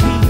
too